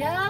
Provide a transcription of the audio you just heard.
Yeah.